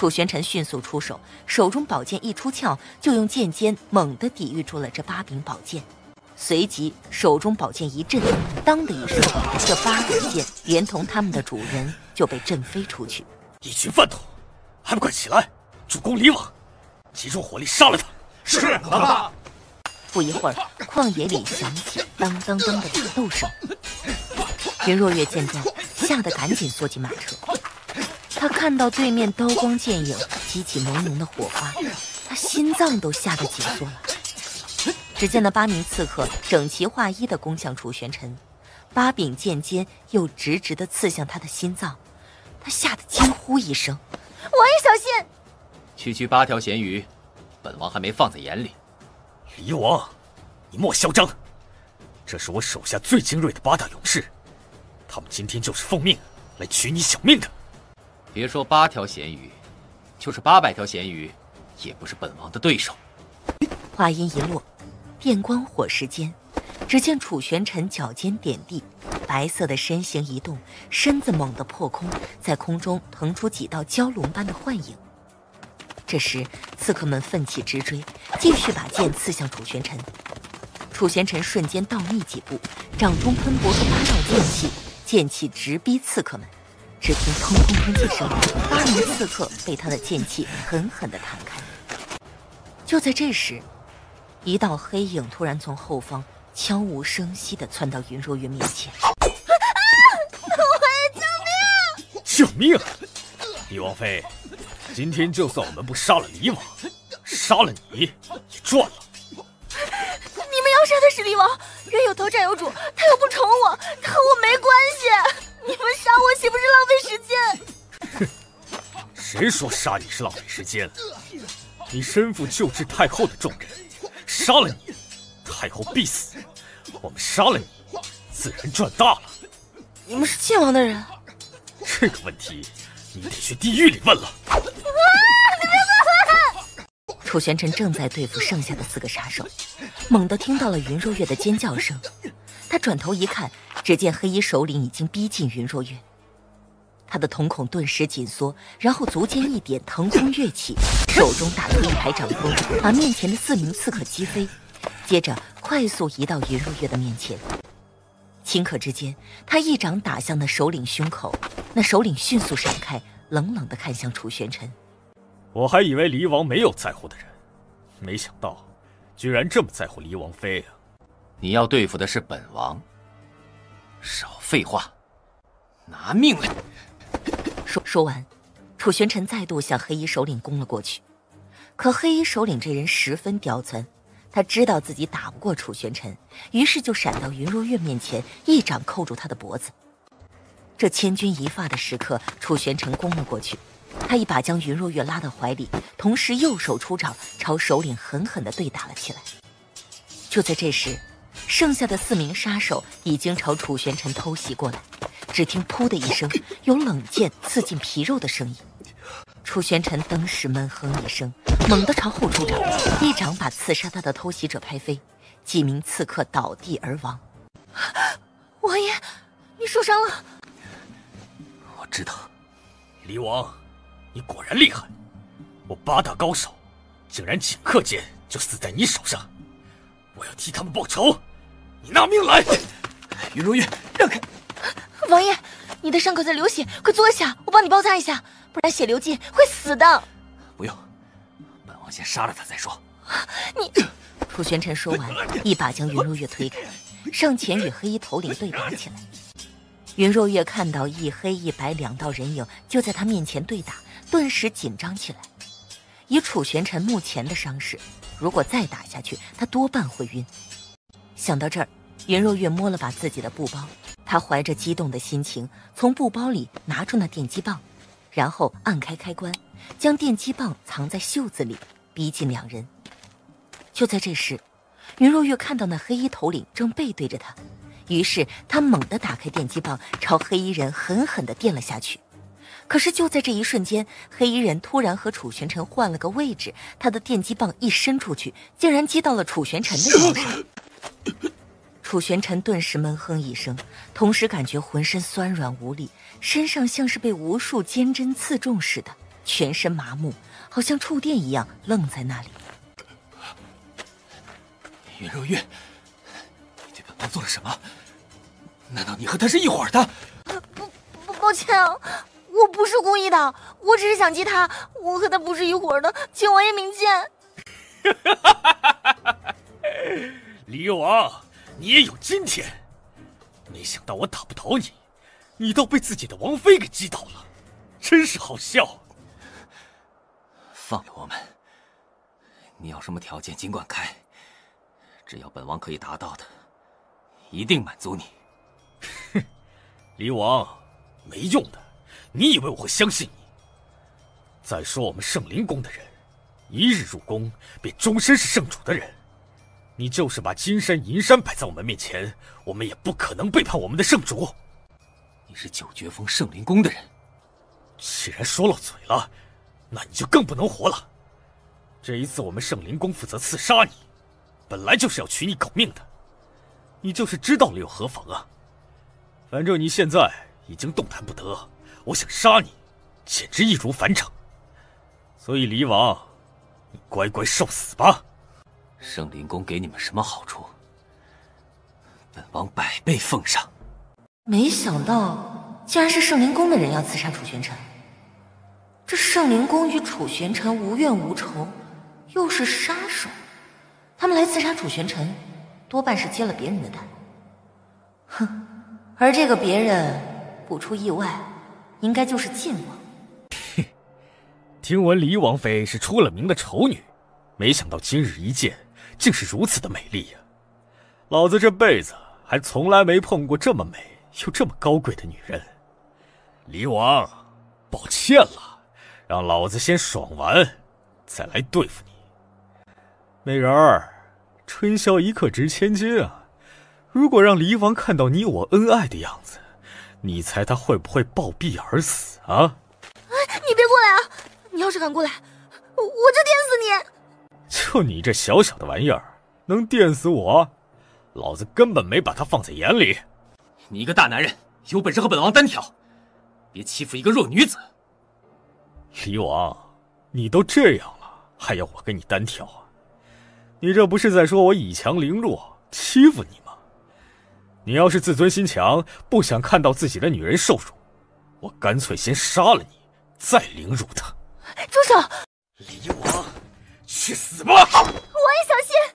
楚玄尘迅速出手，手中宝剑一出鞘，就用剑尖猛地抵御住了这八柄宝剑。随即手中宝剑一震，当的一声，这八柄剑连同他们的主人就被震飞出去。一群饭桶，还不快起来，主公离网，集中火力杀了他！是老大。不一会儿，旷野里响起当当当的打斗声。云若月见状，吓得赶紧缩进马车。他看到对面刀光剑影，激起浓浓的火花，他心脏都吓得紧缩了。只见那八名刺客整齐划一的攻向楚玄尘，八柄剑尖又直直地刺向他的心脏，他吓得惊呼一声：“王爷小心！”区区八条咸鱼，本王还没放在眼里。离王，你莫嚣张！这是我手下最精锐的八大勇士，他们今天就是奉命来取你小命的。别说八条咸鱼，就是八百条咸鱼，也不是本王的对手。话音一落。电光火石间，只见楚玄尘脚尖点地，白色的身形一动，身子猛地破空，在空中腾出几道蛟龙般的幻影。这时，刺客们奋起直追，继续把剑刺向楚玄尘。楚玄尘瞬间倒逆几步，掌中喷薄出八道剑气，剑气直逼刺客们。只听砰砰砰几声，八名刺客被他的剑气狠狠地弹开。就在这时，一道黑影突然从后方悄无声息地窜到云若月面前。啊！我也救命！救命！李王妃，今天就算我们不杀了李王，杀了你也赚了。你们要杀的是李王，冤有头债有主，他又不宠我，他和我没关系。杀我岂不是浪费时间？哼！谁说杀你是浪费时间？你身负救治太后的重任。杀了你，太后必死。我们杀了你，自然赚大了。你们是晋王的人？这个问题，你得去地狱里问了。啊！楚玄尘正在对付剩下的四个杀手，猛地听到了云若月的尖叫声。他转头一看，只见黑衣首领已经逼近云若月。他的瞳孔顿时紧缩，然后足尖一点，腾空跃起，手中打出一排掌风，把面前的四名刺客击飞，接着快速移到云若月的面前。顷刻之间，他一掌打向那首领胸口，那首领迅速闪开，冷冷的看向楚玄尘。我还以为离王没有在乎的人，没想到，居然这么在乎离王妃啊！你要对付的是本王，少废话，拿命来！说说完，楚玄尘再度向黑衣首领攻了过去。可黑衣首领这人十分刁钻，他知道自己打不过楚玄尘，于是就闪到云若月面前，一掌扣住他的脖子。这千钧一发的时刻，楚玄尘攻了过去，他一把将云若月拉到怀里，同时右手出掌，朝首领狠狠地对打了起来。就在这时，剩下的四名杀手已经朝楚玄尘偷袭过来。只听“噗”的一声，有冷剑刺进皮肉的声音。楚玄尘登时闷哼一声，猛地朝后出掌，一掌把刺杀他的偷袭者拍飞，几名刺客倒地而亡。王爷，你受伤了。我知道，离王，你果然厉害。我八大高手，竟然顷刻间就死在你手上，我要替他们报仇。你拿命来！云如月，让开。王爷，你的伤口在流血，快坐下，我帮你包扎一下，不然血流尽会死的。不用，本王先杀了他再说。你，楚玄尘说完，一把将云若月推开，上前与黑衣头领对打起来。云若月看到一黑一白两道人影就在他面前对打，顿时紧张起来。以楚玄尘目前的伤势，如果再打下去，他多半会晕。想到这儿，云若月摸了把自己的布包。她怀着激动的心情，从布包里拿出那电击棒，然后按开开关，将电击棒藏在袖子里，逼近两人。就在这时，云若月看到那黑衣头领正背对着她，于是她猛地打开电击棒，朝黑衣人狠狠地电了下去。可是就在这一瞬间，黑衣人突然和楚玄尘换了个位置，他的电击棒一伸出去，竟然击到了楚玄尘的腰上。楚玄尘顿时闷哼一声，同时感觉浑身酸软无力，身上像是被无数尖针刺中似的，全身麻木，好像触电一样愣在那里。云若月，你对本王做了什么？难道你和他是一伙的？不不，抱歉啊，我不是故意的，我只是想激他。我和他不是一伙的，请王爷明鉴。李王，你也有今天！没想到我打不倒你，你倒被自己的王妃给击倒了，真是好笑。放了我们，你要什么条件尽管开。只要本王可以达到的，一定满足你。哼，离王，没用的！你以为我会相信你？再说我们圣灵宫的人，一日入宫便终身是圣主的人。你就是把金山银山摆在我们面前，我们也不可能背叛我们的圣主。你是九绝峰圣灵宫的人，既然说漏嘴了，那你就更不能活了。这一次我们圣灵宫负责刺杀你。本来就是要取你狗命的，你就是知道了又何妨啊？反正你现在已经动弹不得，我想杀你，简直易如反掌。所以离王，你乖乖受死吧！圣灵宫给你们什么好处？本王百倍奉上。没想到，竟然是圣灵宫的人要刺杀楚玄尘。这圣灵宫与楚玄尘无怨无仇，又是杀手。他们来刺杀楚玄尘，多半是接了别人的单。哼，而这个别人，不出意外，应该就是晋王。听闻黎王妃是出了名的丑女，没想到今日一见，竟是如此的美丽呀！老子这辈子还从来没碰过这么美又这么高贵的女人。黎王，抱歉了，让老子先爽完，再来对付你。美人儿，春宵一刻值千金啊！如果让离王看到你我恩爱的样子，你猜他会不会暴毙而死啊？哎，你别过来啊！你要是敢过来，我就电死你！就你这小小的玩意儿，能电死我？老子根本没把他放在眼里。你一个大男人，有本事和本王单挑，别欺负一个弱女子。离王，你都这样了，还要我跟你单挑啊？你这不是在说我以强凌弱，欺负你吗？你要是自尊心强，不想看到自己的女人受辱，我干脆先杀了你，再凌辱她。住手！李王，去死吧！我也小心！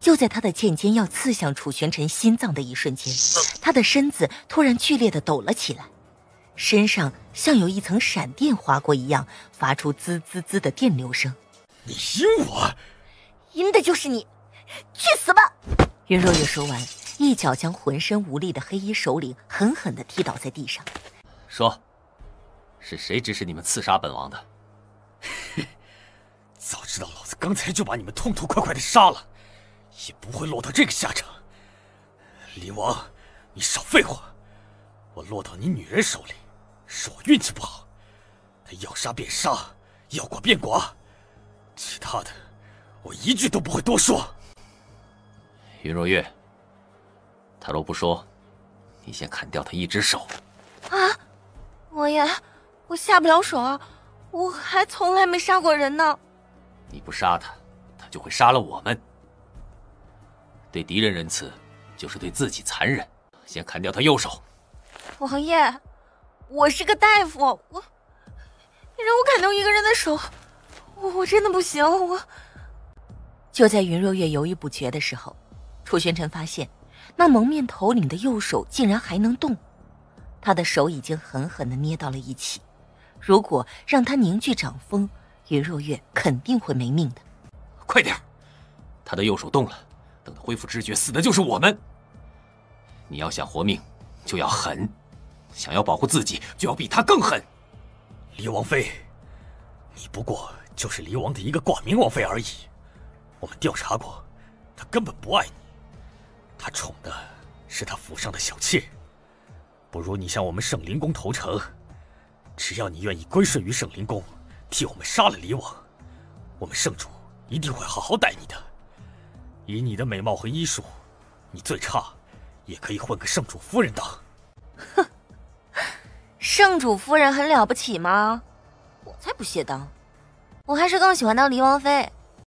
就在他的剑尖要刺向楚玄尘心脏的一瞬间，他的身子突然剧烈的抖了起来，身上像有一层闪电划过一样，发出滋滋滋的电流声。你阴我！阴的就是你，去死吧！云若月说完，一脚将浑身无力的黑衣首领狠狠的踢倒在地上。说，是谁指使你们刺杀本王的？早知道老子刚才就把你们痛痛快快的杀了，也不会落到这个下场。李王，你少废话！我落到你女人手里，是我运气不好。他要杀便杀，要剐便剐，其他的。我一句都不会多说。云若月，他若不说，你先砍掉他一只手。啊，王爷，我下不了手啊，我还从来没杀过人呢。你不杀他，他就会杀了我们。对敌人仁慈，就是对自己残忍。先砍掉他右手。王爷，我是个大夫，我，你让我砍掉一个人的手，我我真的不行，我。就在云若月犹豫不决的时候，楚玄尘发现，那蒙面头领的右手竟然还能动，他的手已经狠狠的捏到了一起。如果让他凝聚掌风，云若月肯定会没命的。快点，他的右手动了，等他恢复知觉，死的就是我们。你要想活命，就要狠；想要保护自己，就要比他更狠。离王妃，你不过就是离王的一个挂名王妃而已。我们调查过，他根本不爱你，他宠的是他府上的小妾。不如你向我们圣灵宫投诚，只要你愿意归顺于圣灵宫，替我们杀了黎王，我们圣主一定会好好待你的。以你的美貌和医术，你最差也可以混个圣主夫人当。哼，圣主夫人很了不起吗？我才不屑当，我还是更喜欢当黎王妃。